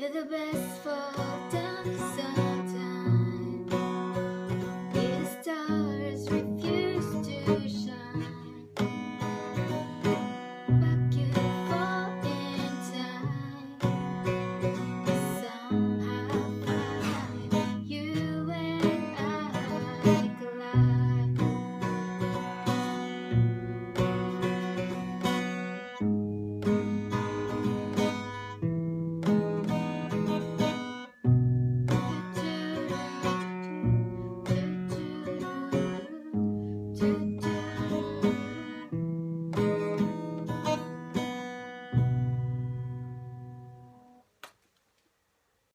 gave it the best for